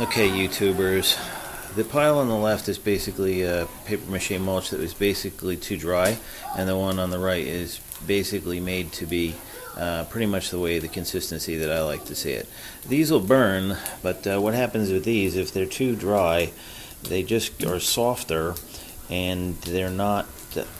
Okay, YouTubers. The pile on the left is basically uh, paper mache mulch that was basically too dry, and the one on the right is basically made to be uh, pretty much the way the consistency that I like to see it. These will burn, but uh, what happens with these, if they're too dry, they just are softer and they're not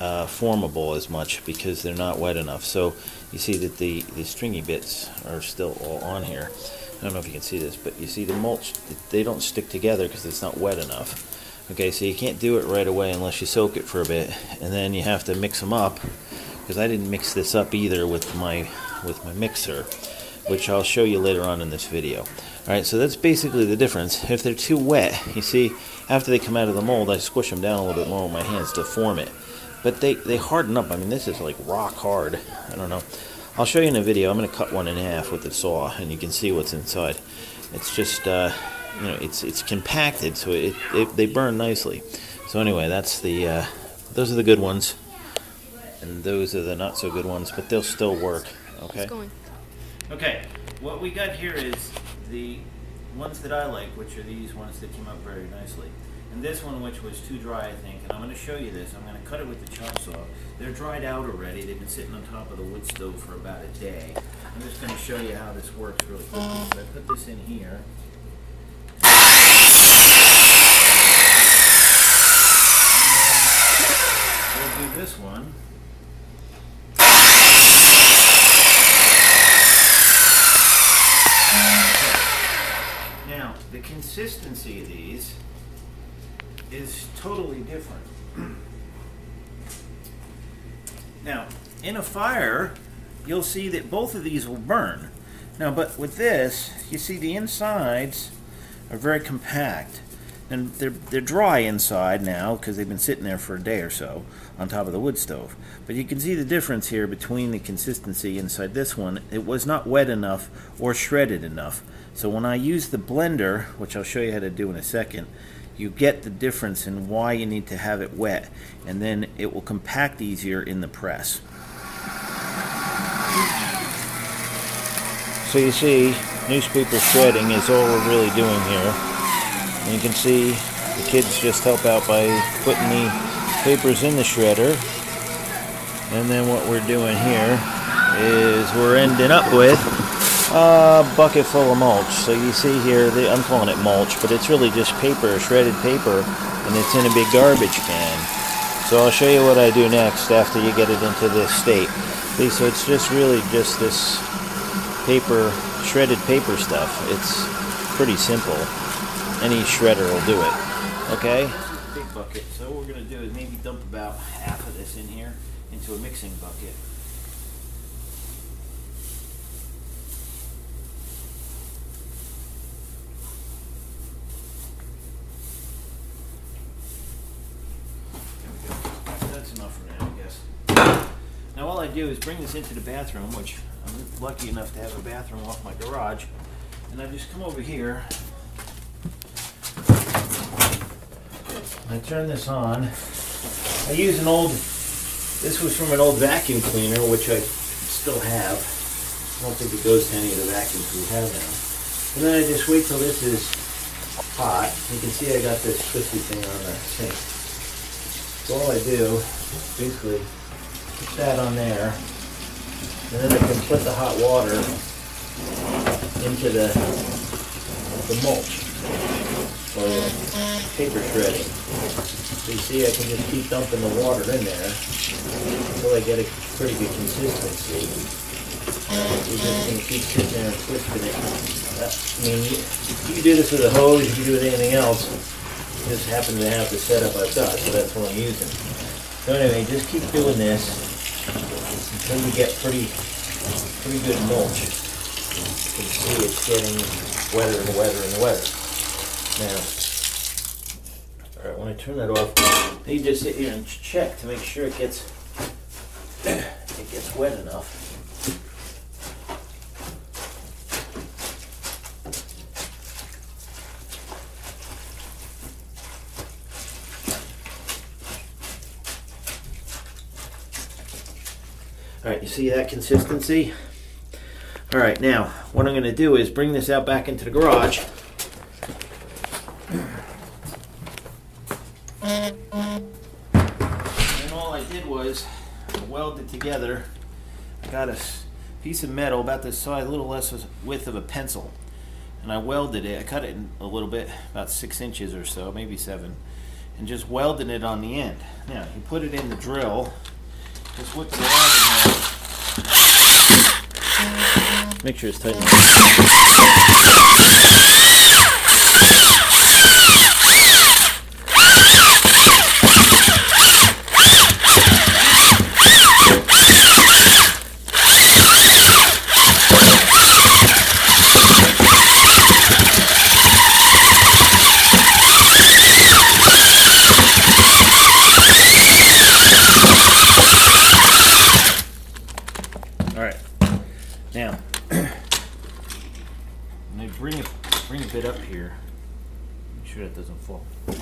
uh, formable as much because they're not wet enough. So you see that the, the stringy bits are still all on here. I don't know if you can see this, but you see the mulch, they don't stick together because it's not wet enough. Okay, so you can't do it right away unless you soak it for a bit, and then you have to mix them up, because I didn't mix this up either with my with my mixer, which I'll show you later on in this video. Alright, so that's basically the difference. If they're too wet, you see, after they come out of the mold, I squish them down a little bit more with my hands to form it. But they, they harden up. I mean, this is like rock hard. I don't know. I'll show you in a video. I'm going to cut one in half with the saw, and you can see what's inside. It's just, uh, you know, it's it's compacted, so it, it they burn nicely. So anyway, that's the uh, those are the good ones, and those are the not so good ones, but they'll still work. Okay. Okay. What we got here is the ones that I like, which are these ones that came up very nicely. This one, which was too dry, I think, and I'm going to show you this. I'm going to cut it with the chop saw. They're dried out already. They've been sitting on top of the wood stove for about a day. I'm just going to show you how this works really quickly. So I put this in here. We'll do this one. Now, the consistency of these is totally different. now, in a fire, you'll see that both of these will burn. Now, but with this, you see the insides are very compact. And they're, they're dry inside now because they've been sitting there for a day or so on top of the wood stove. But you can see the difference here between the consistency inside this one. It was not wet enough or shredded enough. So when I use the blender, which I'll show you how to do in a second, you get the difference in why you need to have it wet and then it will compact easier in the press. So you see newspaper shredding is all we're really doing here. And you can see the kids just help out by putting the papers in the shredder. And then what we're doing here is we're ending up with a bucket full of mulch. So you see here, the, I'm calling it mulch, but it's really just paper, shredded paper, and it's in a big garbage can. So I'll show you what I do next after you get it into this state. See, so it's just really just this paper, shredded paper stuff. It's pretty simple. Any shredder will do it. Okay? Big bucket. So what we're going to do is maybe dump about half of this in here into a mixing bucket. Do is bring this into the bathroom, which I'm lucky enough to have a bathroom off my garage. And I just come over here. I turn this on. I use an old, this was from an old vacuum cleaner, which I still have. I don't think it goes to any of the vacuums we have now. And then I just wait till this is hot. You can see I got this twisty thing on the sink. So all I do, basically, that on there. And then I can put the hot water into the, the mulch or the paper shredding. So you see I can just keep dumping the water in there until I get a pretty good consistency. And you're just going to keep sitting there and twisting it. I mean, you, you can do this with a hose, you can do it with anything else. Just happen to have the setup I've got, so that's what I'm using. So anyway, just keep doing this until you get pretty, pretty good mulch. You can see it's getting wetter and wetter and wetter. Now, all right, when I turn that off, you just sit here and check to make sure it gets, it gets wet enough. All right, you see that consistency? All right, now what I'm gonna do is bring this out back into the garage. And all I did was weld it together. I got a piece of metal about the size, a little less width of a pencil. And I welded it, I cut it a little bit, about six inches or so, maybe seven, and just welded it on the end. Now, you put it in the drill, just whip it around in here. Make sure it's tight. All right. Now, let me bring it bring a bit up here. Make sure that doesn't fall. Now,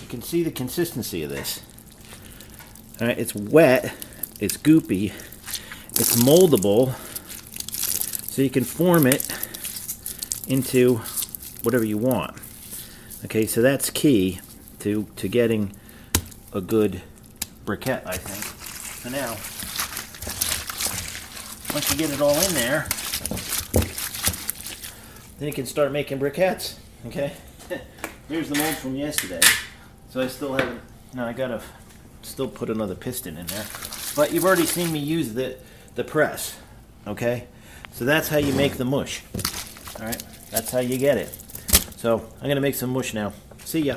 you can see the consistency of this. All right, it's wet, it's goopy, it's moldable, so you can form it into whatever you want. Okay, so that's key to to getting a good briquette, I think. So now, once you get it all in there, then you can start making briquettes. Okay. Here's the mold from yesterday. So I still haven't. No, I gotta still put another piston in there. But you've already seen me use the the press. Okay. So that's how you make the mush. All right. That's how you get it. So I'm gonna make some mush now. See ya.